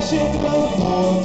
chegando, muito.